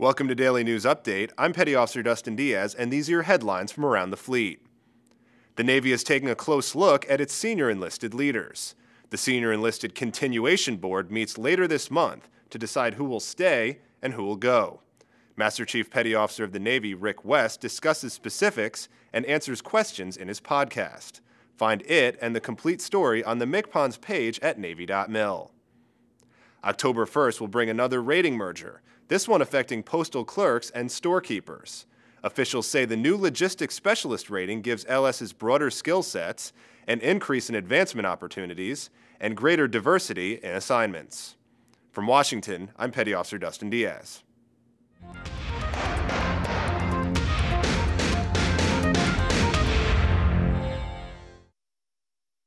Welcome to Daily News Update. I'm Petty Officer Dustin Diaz, and these are your headlines from around the fleet. The Navy is taking a close look at its senior enlisted leaders. The Senior Enlisted Continuation Board meets later this month to decide who will stay and who will go. Master Chief Petty Officer of the Navy Rick West discusses specifics and answers questions in his podcast. Find it and the complete story on the MCPONs page at Navy.mil. October 1st will bring another rating merger, this one affecting postal clerks and storekeepers. Officials say the new logistics specialist rating gives LS's broader skill sets, an increase in advancement opportunities, and greater diversity in assignments. From Washington, I'm Petty Officer Dustin Diaz.